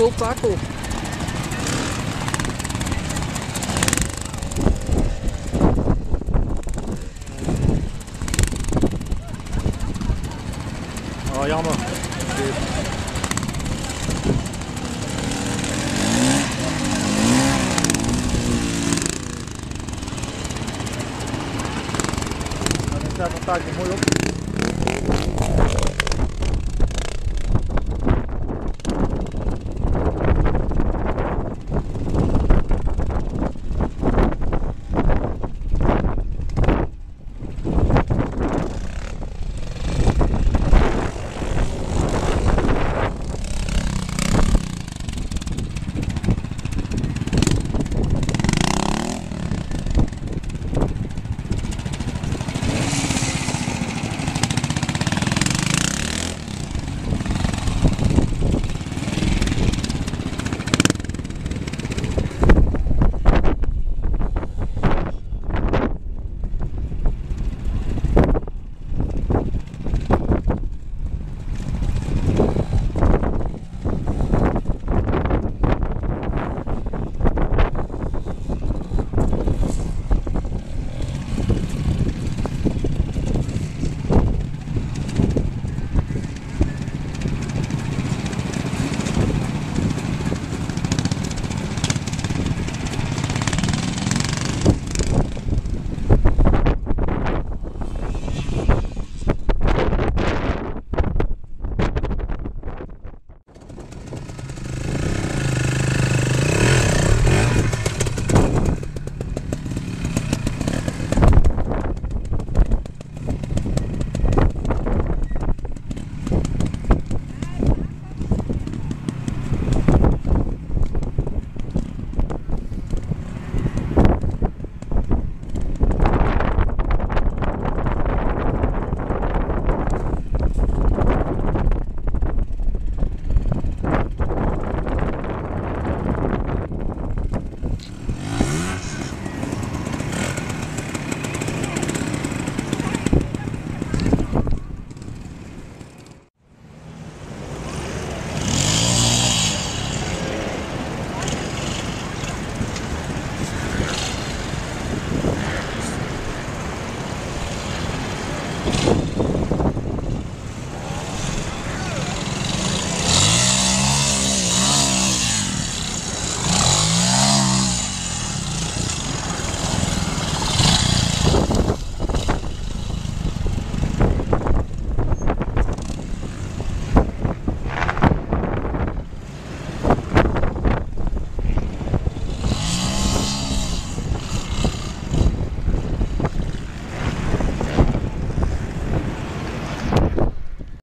Full tackle. Oh, jammer. Dan staat een taakje mooi op.